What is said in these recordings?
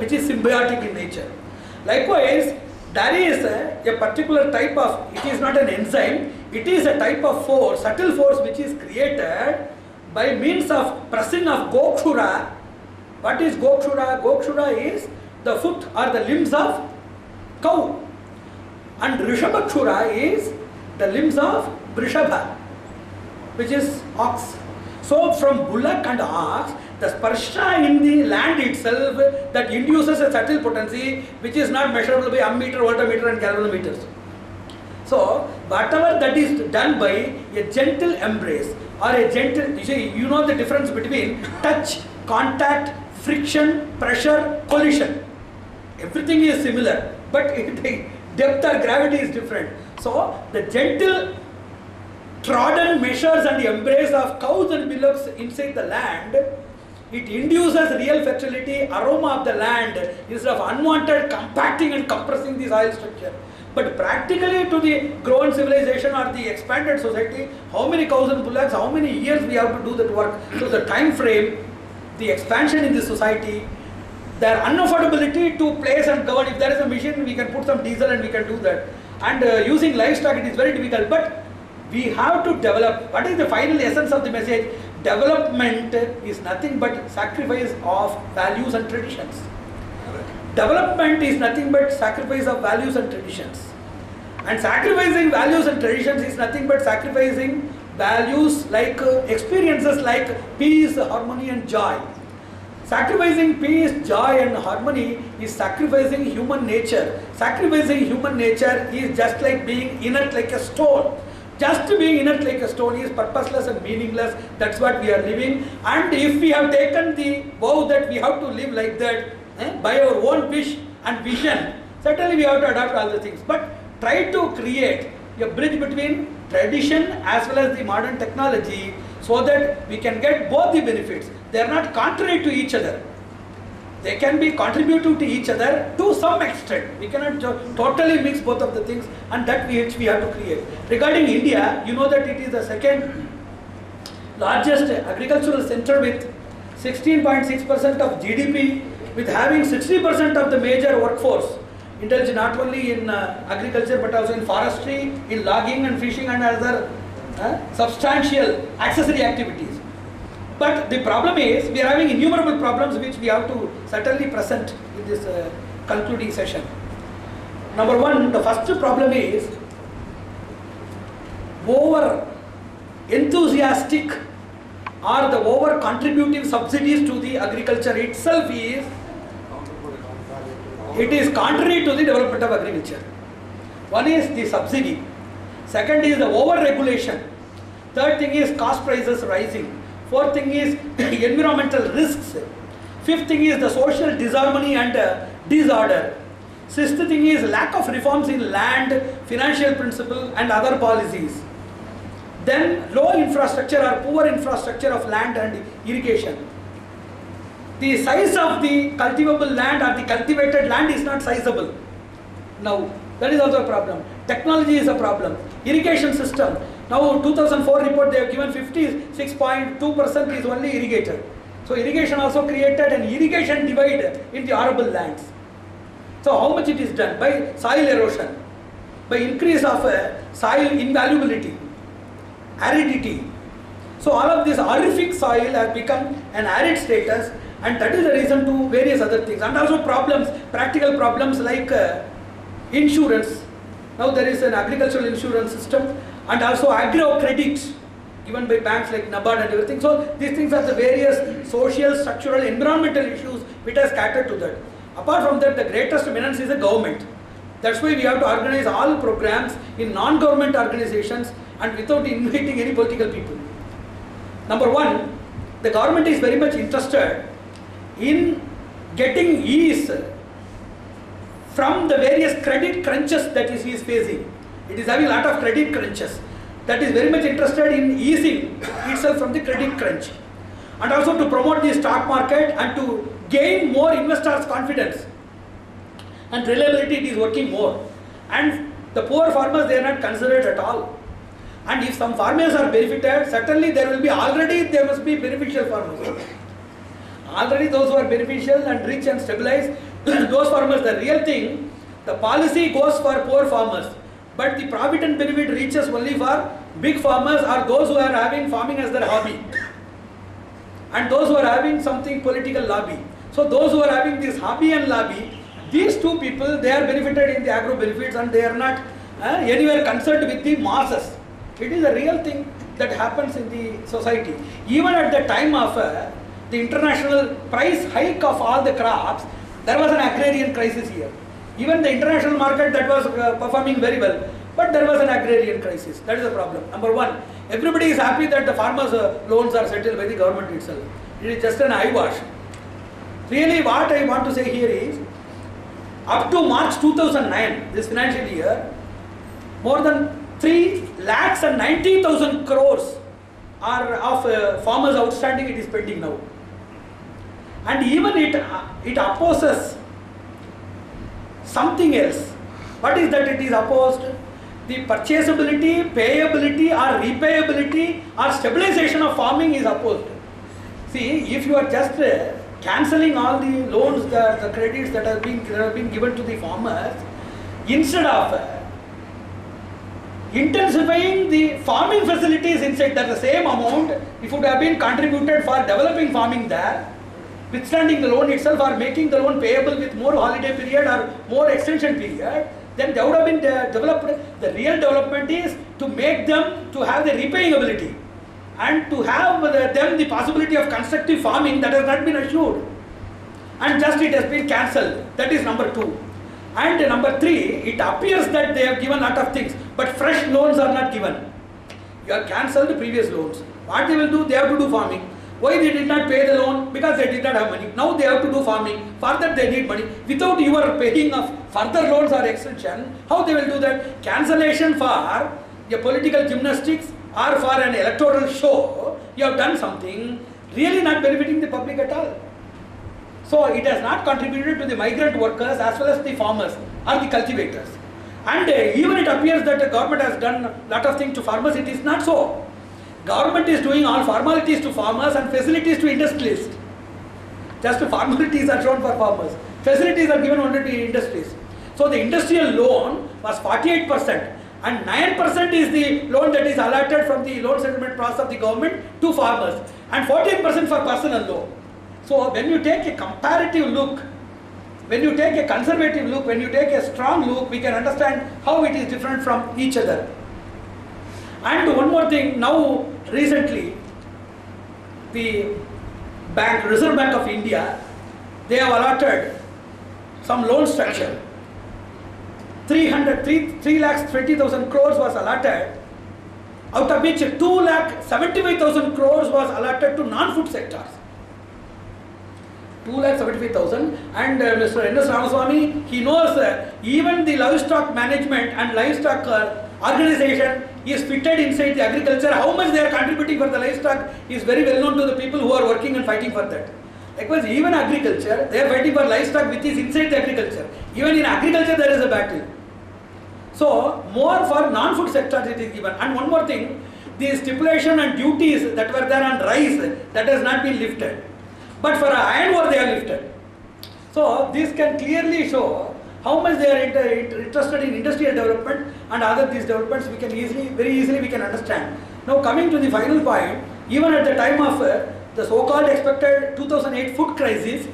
which is symbiotic in nature. Likewise, there is a, a particular type of, it is not an enzyme, it is a type of force, subtle force which is created by means of pressing of Gokshura. What is Gokshura? Gokshura is the foot or the limbs of cow. And Rishabhakshura is the limbs of Vrishabha, which is ox. So from bullock and ox, the sparsha in the land itself that induces a subtle potency which is not measurable by ammeter, voltmeter and galvanometers. So whatever that is done by a gentle embrace or a gentle, you see, you know the difference between touch, contact, friction, pressure, collision. Everything is similar, but the depth or gravity is different. So the gentle trodden measures and embrace of cows and bullocks inside the land, it induces real fertility, aroma of the land instead of unwanted compacting and compressing the soil structure. But practically to the grown civilization or the expanded society, how many cows and bullocks, how many years we have to do that work. So the time frame, the expansion in the society, their unaffordability to place and govern. If there is a machine, we can put some diesel and we can do that. And uh, using livestock, it is very difficult. But we have to develop. What is the final essence of the message? Development is nothing but sacrifice of values and traditions. Development is nothing but sacrifice of values and traditions. And sacrificing values and traditions is nothing but sacrificing values like uh, experiences like peace, harmony, and joy. Sacrificing peace, joy, and harmony is sacrificing human nature. Sacrificing human nature is just like being inert like a stone. Just being inert like a stone is purposeless and meaningless. That's what we are living. And if we have taken the vow that we have to live like that eh, by our own wish and vision, certainly we have to adopt all the things. But try to create a bridge between tradition as well as the modern technology so that we can get both the benefits. They are not contrary to each other. They can be contributing to each other to some extent. We cannot totally mix both of the things and that which we have to create. Regarding India, you know that it is the second largest agricultural center with 16.6% of GDP with having 60% of the major workforce indulge not only in uh, agriculture but also in forestry, in logging and fishing and other uh, substantial accessory activities. But the problem is we are having innumerable problems which we have to certainly present in this uh, concluding session. Number one, the first problem is over enthusiastic or the over contributing subsidies to the agriculture itself is it is contrary to the development of agriculture. One is the subsidy, second is the over regulation, third thing is cost prices rising, fourth thing is environmental risks, fifth thing is the social disharmony and uh, disorder, sixth thing is lack of reforms in land, financial principle and other policies. Then low infrastructure or poor infrastructure of land and irrigation the size of the cultivable land or the cultivated land is not sizable. Now, that is also a problem. Technology is a problem. Irrigation system. Now, 2004 report they have given 56.2% is only irrigated. So, irrigation also created an irrigation divide in the arable lands. So, how much it is done? By soil erosion, by increase of uh, soil invaluability, aridity. So, all of this horrific soil has become an arid status and that is the reason to various other things and also problems practical problems like uh, insurance now there is an agricultural insurance system and also agro credit given by banks like NABARD and everything so these things are the various social structural environmental issues which are scattered to that apart from that the greatest menace is the government that's why we have to organize all programs in non-government organizations and without inviting any political people number one the government is very much interested in getting ease from the various credit crunches that he is facing. It is having a lot of credit crunches. That is very much interested in easing itself from the credit crunch. And also to promote the stock market and to gain more investors' confidence. And reliability it is working more. And the poor farmers they are not considered at all. And if some farmers are benefited, certainly there will be already there must be beneficial farmers already those who are beneficial and rich and stabilized those farmers, the real thing, the policy goes for poor farmers, but the profit and benefit reaches only for big farmers or those who are having farming as their hobby, and those who are having something political lobby. So those who are having this hobby and lobby, these two people, they are benefited in the agro benefits and they are not uh, anywhere concerned with the masses. It is a real thing that happens in the society. Even at the time of uh, the international price hike of all the crops, there was an agrarian crisis here. Even the international market that was uh, performing very well, but there was an agrarian crisis. That is the problem. Number one, everybody is happy that the farmers' uh, loans are settled by the government itself. It is just an eyewash. Really, what I want to say here is, up to March 2009, this financial year, more than 3 lakhs and 90,000 crores are of uh, farmers outstanding, it is pending now. And even it, uh, it opposes something else. What is that it is opposed? The purchasability, payability or repayability or stabilization of farming is opposed. See, if you are just uh, cancelling all the loans, the, the credits that have been, that have been given to the farmers, instead of uh, intensifying the farming facilities inside that the same amount if would have been contributed for developing farming there withstanding the loan itself or making the loan payable with more holiday period or more extension period then they would have been de- developed the real development is to make them to have the repaying ability and to have the, them the possibility of constructive farming that has not been assured and just it has been cancelled that is number two and number three, it appears that they have given a lot of things, but fresh loans are not given. You have cancelled the previous loans. What they will do? They have to do farming. Why they did not pay the loan? Because they did not have money. Now they have to do farming. Further they need money. Without your paying of further loans or extension, how they will do that? Cancellation for a political gymnastics or for an electoral show, you have done something really not benefiting the public at all. So it has not contributed to the migrant workers as well as the farmers or the cultivators. And uh, even it appears that the government has done a lot of things to farmers, it is not so. Government is doing all formalities to farmers and facilities to industrialists. Just formalities are shown for farmers. Facilities are given only to industries. So the industrial loan was 48% and 9% is the loan that is allotted from the loan settlement process of the government to farmers and 14% for personal loan. So when you take a comparative look, when you take a conservative look, when you take a strong look, we can understand how it is different from each other. And one more thing, now recently, the bank, Reserve Bank of India, they have allotted some loan structure. 300, 3, 3 lakhs 20,000 crores was allotted, out of which 2 lakh 75,000 crores was allotted to non-food sectors. 2 lakh 75,000 and uh, Mr. N.S. Ramaswamy, he knows uh, even the livestock management and livestock uh, organization is fitted inside the agriculture. How much they are contributing for the livestock is very well known to the people who are working and fighting for that. Likewise, even agriculture, they are fighting for livestock which is inside the agriculture. Even in agriculture there is a battle. So, more for non-food sectors it is given. And one more thing, the stipulation and duties that were there on rice, that has not been lifted. But for iron ore they are lifted. So, this can clearly show how much they are inter interested in industrial development and other these developments we can easily, very easily we can understand. Now coming to the final point, even at the time of uh, the so-called expected 2008 food crisis,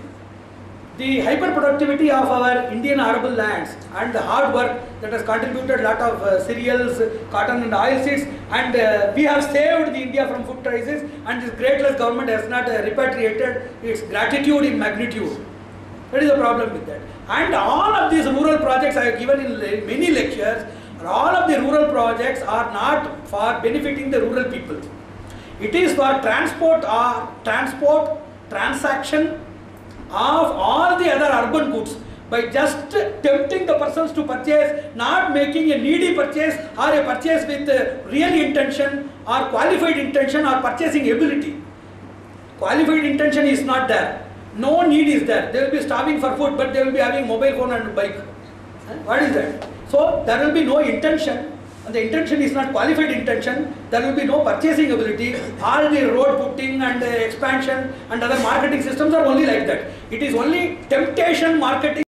the hyperproductivity of our Indian arable lands and the hard work that has contributed a lot of uh, cereals, cotton and oil seeds and uh, we have saved the India from food crisis and this greatless government has not uh, repatriated its gratitude in magnitude. That is the problem with that. And all of these rural projects I have given in many lectures, all of the rural projects are not for benefiting the rural people. It is for transport or transport transaction of all the other urban goods by just tempting the persons to purchase, not making a needy purchase or a purchase with uh, real intention or qualified intention or purchasing ability. Qualified intention is not there. No need is there. They will be starving for food, but they will be having mobile phone and bike. What is that? So there will be no intention and the intention is not qualified intention, there will be no purchasing ability. All the road putting and expansion and other marketing systems are only like that. It is only temptation marketing.